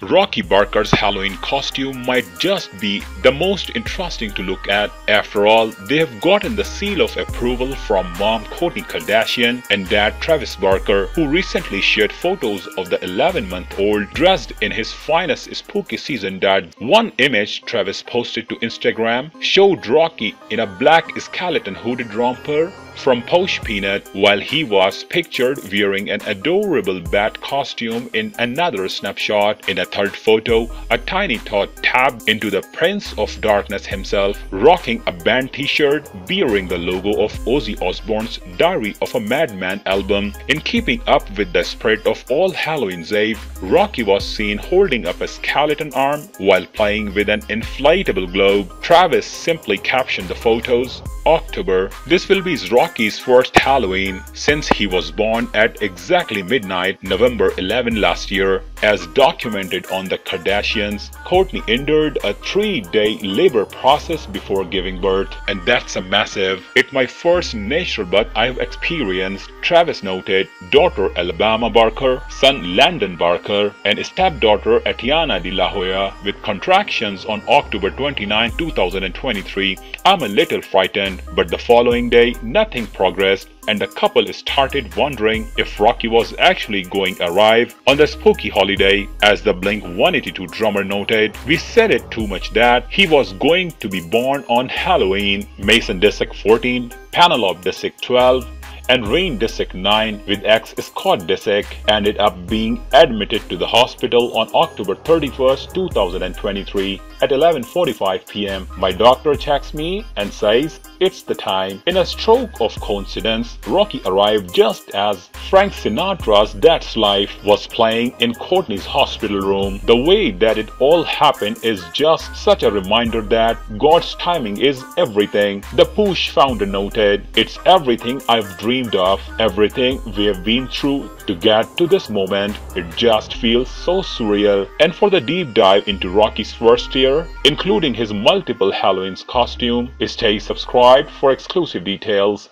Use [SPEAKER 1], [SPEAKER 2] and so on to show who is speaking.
[SPEAKER 1] Rocky Barker's Halloween costume might just be the most interesting to look at. After all, they have gotten the seal of approval from mom Kourtney Kardashian and dad Travis Barker, who recently shared photos of the 11-month-old dressed in his finest spooky season dad. One image Travis posted to Instagram showed Rocky in a black skeleton hooded romper from Posh Peanut while he was pictured wearing an adorable bat costume in another snapshot. In a third photo, a tiny tot tapped into the Prince of Darkness himself, rocking a band t-shirt bearing the logo of Ozzy Osbourne's Diary of a Madman album. In keeping up with the spirit of All Halloween's Eve, Rocky was seen holding up a skeleton arm while playing with an inflatable globe. Travis simply captioned the photos, October. This will be Rocky's first Halloween since he was born at exactly midnight November 11 last year. As documented on the Kardashians, Kourtney endured a three-day labor process before giving birth. And that's a massive. It's my first natural birth I've experienced, Travis noted. Daughter Alabama Barker, son Landon Barker, and stepdaughter Atiana De La Hoya with contractions on October 29, 2023. I'm a little frightened, but the following day nothing progressed and the couple started wondering if Rocky was actually going to arrive on the spooky holiday. As the Blink 182 drummer noted, we said it too much that he was going to be born on Halloween. Mason Disick 14, Penelope Disick 12, and Reign Disick 9 with ex Scott Disick ended up being admitted to the hospital on October 31, 2023 at 11.45 pm. My doctor checks me and says it's the time. In a stroke of coincidence, Rocky arrived just as Frank Sinatra's That's Life was playing in Kourtney's hospital room. The way that it all happened is just such a reminder that God's timing is everything. The Poosh founder noted, It's everything I've dreamed of, everything we have been through to get to this moment. It just feels so surreal. And for the deep dive into Rocky's first year, including his multiple Halloween's costume, stay subscribed for exclusive details.